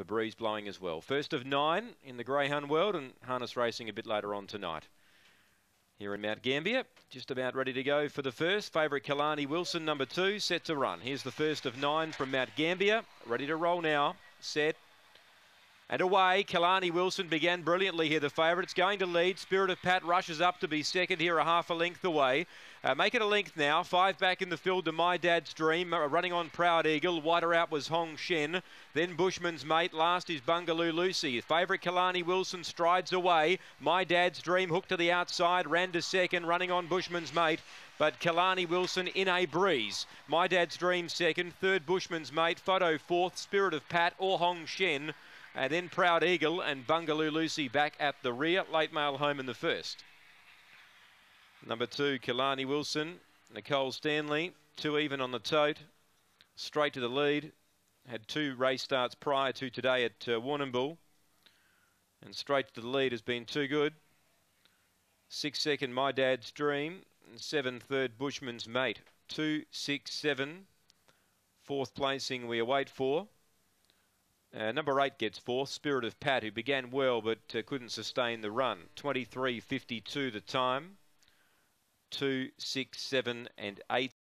a breeze blowing as well. First of nine in the greyhound world and harness racing a bit later on tonight. Here in Mount Gambier, just about ready to go for the first. Favourite Kalani Wilson, number two, set to run. Here's the first of nine from Mount Gambier. Ready to roll now. Set, and away, Kalani Wilson began brilliantly here, the favourite. It's going to lead. Spirit of Pat rushes up to be second here, a half a length away. Uh, make it a length now. Five back in the field to My Dad's Dream. Uh, running on Proud Eagle. Wider out was Hong Shen. Then Bushman's Mate. Last is Bungaloo Lucy. Favourite Kalani Wilson strides away. My Dad's Dream hooked to the outside. Ran to second. Running on Bushman's Mate. But Kalani Wilson in a breeze. My Dad's Dream second. Third Bushman's Mate. Photo fourth. Spirit of Pat or Hong Shen. And then Proud Eagle and Bungaloo Lucy back at the rear. Late mail home in the first. Number two, Kalani Wilson. Nicole Stanley, two even on the tote. Straight to the lead. Had two race starts prior to today at uh, Warrnambool. And straight to the lead has been too good. Six second, My Dad's Dream. And seven third, Bushman's Mate. Two, six, seven. Fourth placing we await for. Uh, number eight gets fourth, Spirit of Pat, who began well but uh, couldn't sustain the run. 23.52 the time. Two, six, seven, and eight.